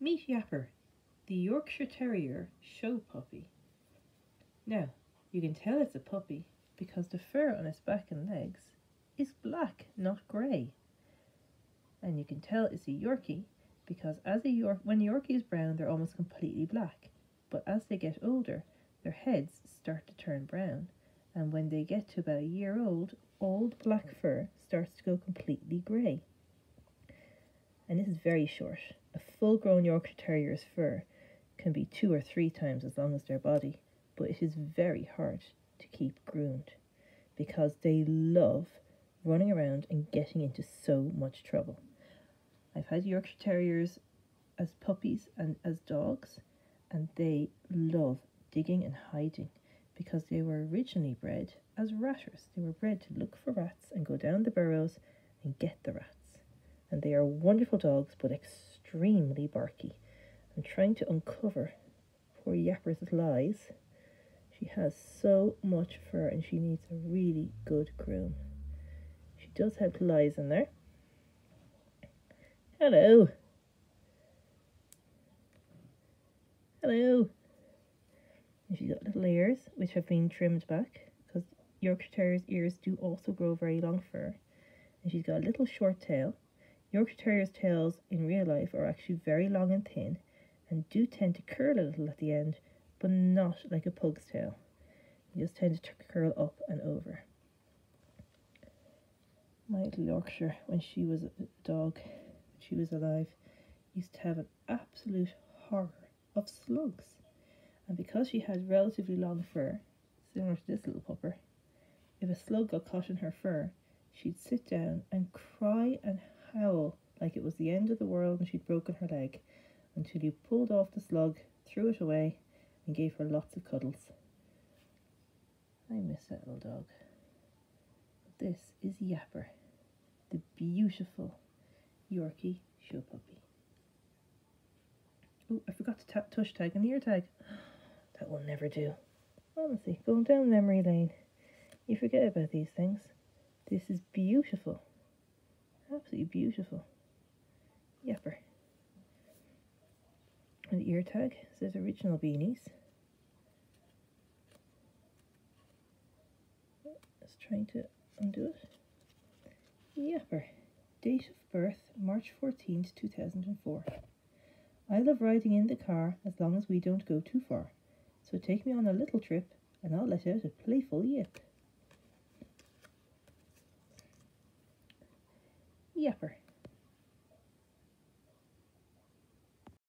Meet Yapper, the Yorkshire Terrier show puppy. Now, you can tell it's a puppy because the fur on its back and legs is black, not grey. And you can tell it's a Yorkie because as a York when Yorkie is brown they're almost completely black. But as they get older, their heads start to turn brown. And when they get to about a year old, all the black fur starts to go completely grey. And this is very short. A full grown Yorkshire Terrier's fur can be two or three times as long as their body, but it is very hard to keep groomed because they love running around and getting into so much trouble. I've had Yorkshire Terriers as puppies and as dogs, and they love digging and hiding because they were originally bred as ratters. They were bred to look for rats and go down the burrows and get the rats and they are wonderful dogs but extremely barky. I'm trying to uncover poor Yapper's lies. She has so much fur and she needs a really good groom. She does have lies in there. Hello. Hello. And she's got little ears which have been trimmed back because Yorkshire Terrier's ears do also grow very long fur. And she's got a little short tail Yorkshire Terriers' tails in real life are actually very long and thin and do tend to curl a little at the end, but not like a pug's tail. They just tend to curl up and over. My little Yorkshire, when she was a dog, when she was alive, used to have an absolute horror of slugs. And because she had relatively long fur, similar to this little pupper, if a slug got caught in her fur, she'd sit down and cry and howl like it was the end of the world and she'd broken her leg until you pulled off the slug, threw it away, and gave her lots of cuddles. I miss that little dog. This is Yapper, the beautiful Yorkie show puppy. Oh, I forgot to tap tush tag and ear tag. That will never do. Honestly, going down memory lane, you forget about these things. This is beautiful. Absolutely beautiful. Yapper. And the ear tag says original beanies. Just trying to undo it. Yapper. Date of birth March 14th, 2004. I love riding in the car as long as we don't go too far. So take me on a little trip and I'll let out a playful yip. Yapper.